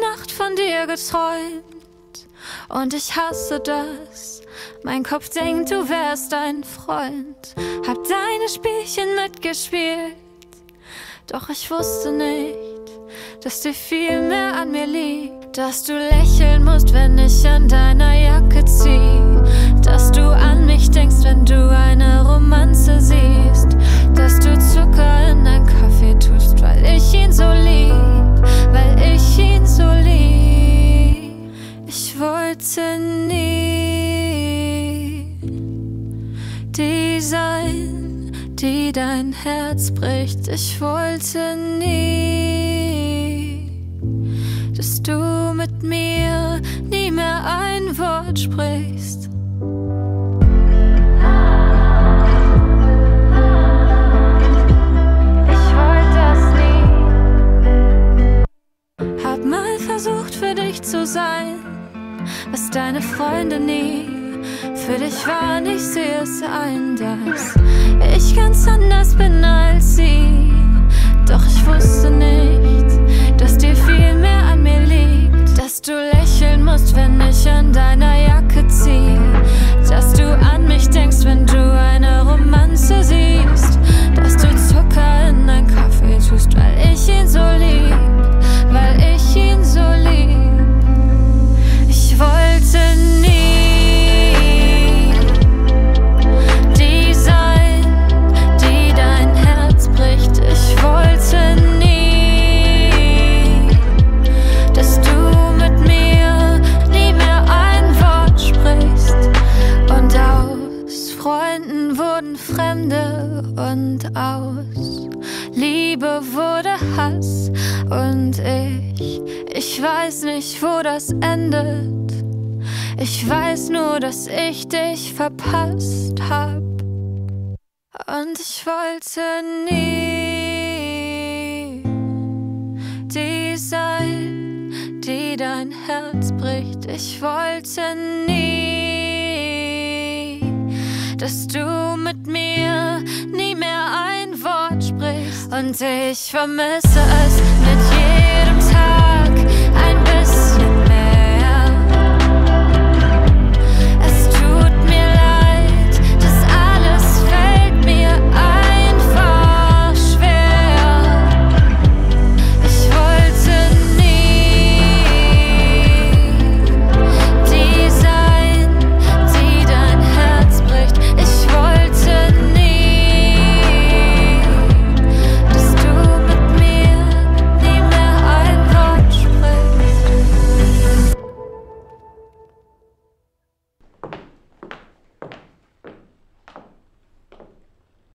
Nacht von dir geträumt und ich hasse das. Mein Kopf denkt, du wärst ein Freund. Hab deine Spielchen mitgespielt, doch ich wusste nicht, dass dir viel mehr an mir liegt. Dass du lächeln musst, wenn ich an deiner Jacke zieh. Wollte nie die sein, die dein Herz bricht. Ich wollte nie, dass du mit mir nie mehr ein Wort sprichst. Deine Freunde nie für dich waren. Ich sehe es ein, dass ich ganz anders bin als sie. Doch ich wusste nicht, dass dir viel mehr an mir liegt. Dass du lächeln musst, wenn ich an deiner Jacke zieh. Dass du an mich denkst, wenn du eine und aus Liebe wurde Hass. Und ich, ich weiß nicht, wo das endet. Ich weiß nur, dass ich dich verpasst hab. Und ich wollte nie die sein, die dein Herz bricht. Ich wollte nie, dass du sprichst. Und ich vermisse es mit jedem Tag.